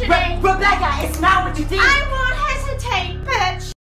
yesterday. But, but black